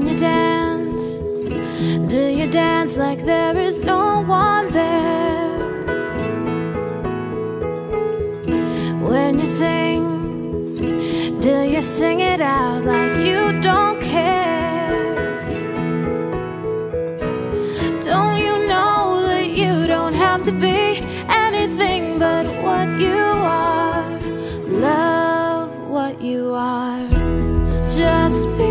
when you dance? Do you dance like there is no one there? When you sing, do you sing it out like you don't care? Don't you know that you don't have to be anything but what you are? Love what you are. Just be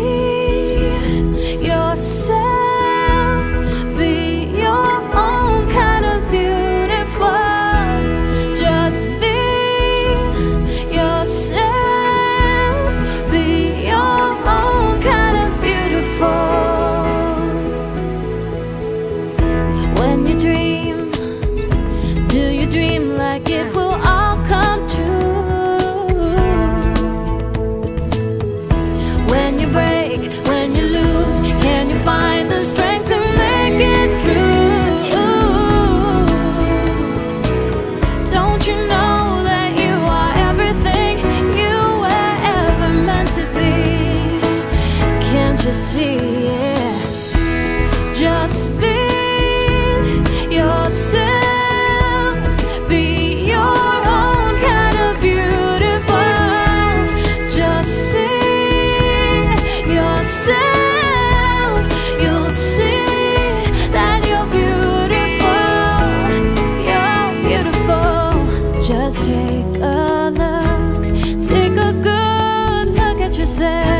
you dream like it will all come true When you break, when you lose Can you find the strength to make it through? Don't you know that you are everything you were ever meant to be? Can't you see it. just take a look, take a good look at yourself.